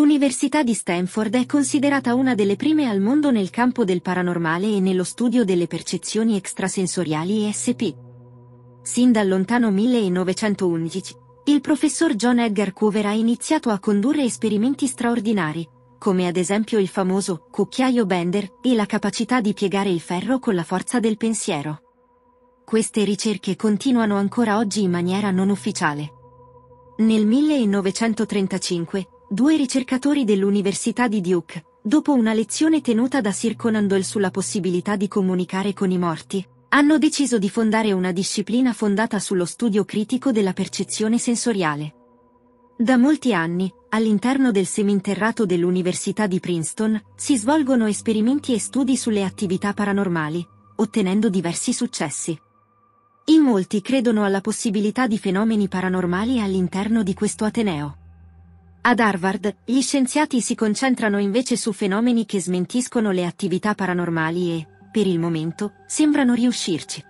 L'Università di Stanford è considerata una delle prime al mondo nel campo del paranormale e nello studio delle percezioni extrasensoriali ESP. Sin dal lontano 1911, il professor John Edgar Coover ha iniziato a condurre esperimenti straordinari, come ad esempio il famoso cucchiaio Bender e la capacità di piegare il ferro con la forza del pensiero. Queste ricerche continuano ancora oggi in maniera non ufficiale. Nel 1935, due ricercatori dell'Università di Duke, dopo una lezione tenuta da Sir Conan Doyle sulla possibilità di comunicare con i morti, hanno deciso di fondare una disciplina fondata sullo studio critico della percezione sensoriale. Da molti anni, all'interno del seminterrato dell'Università di Princeton, si svolgono esperimenti e studi sulle attività paranormali, ottenendo diversi successi. In molti credono alla possibilità di fenomeni paranormali all'interno di questo Ateneo. Ad Harvard, gli scienziati si concentrano invece su fenomeni che smentiscono le attività paranormali e, per il momento, sembrano riuscirci.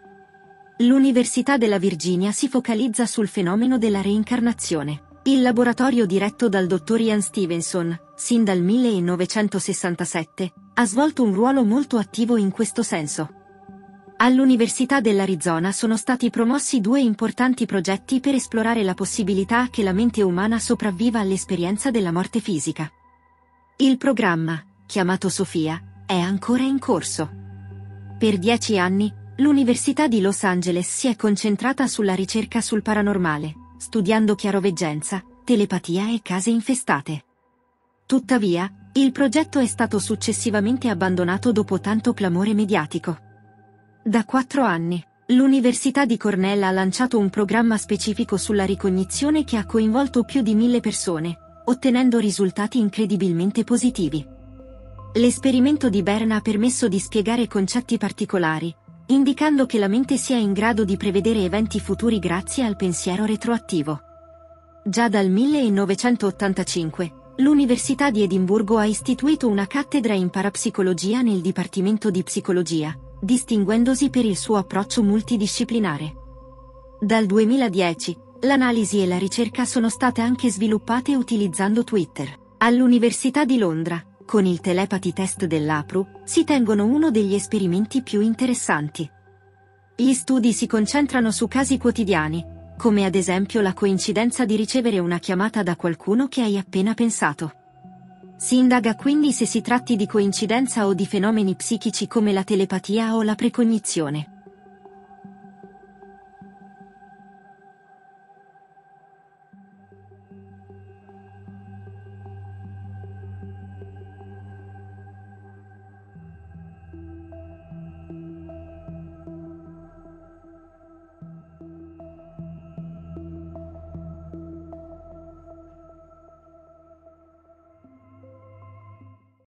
L'Università della Virginia si focalizza sul fenomeno della reincarnazione. Il laboratorio diretto dal dottor Ian Stevenson, sin dal 1967, ha svolto un ruolo molto attivo in questo senso. All'Università dell'Arizona sono stati promossi due importanti progetti per esplorare la possibilità che la mente umana sopravviva all'esperienza della morte fisica. Il programma, chiamato Sofia, è ancora in corso. Per dieci anni, l'Università di Los Angeles si è concentrata sulla ricerca sul paranormale, studiando chiaroveggenza, telepatia e case infestate. Tuttavia, il progetto è stato successivamente abbandonato dopo tanto clamore mediatico. Da quattro anni, l'Università di Cornell ha lanciato un programma specifico sulla ricognizione che ha coinvolto più di mille persone, ottenendo risultati incredibilmente positivi. L'esperimento di Bern ha permesso di spiegare concetti particolari, indicando che la mente sia in grado di prevedere eventi futuri grazie al pensiero retroattivo. Già dal 1985, l'Università di Edimburgo ha istituito una cattedra in parapsicologia nel Dipartimento di Psicologia, distinguendosi per il suo approccio multidisciplinare. Dal 2010, l'analisi e la ricerca sono state anche sviluppate utilizzando Twitter. All'Università di Londra, con il telepathy test dell'APRU, si tengono uno degli esperimenti più interessanti. Gli studi si concentrano su casi quotidiani, come ad esempio la coincidenza di ricevere una chiamata da qualcuno che hai appena pensato. Si indaga quindi se si tratti di coincidenza o di fenomeni psichici come la telepatia o la precognizione.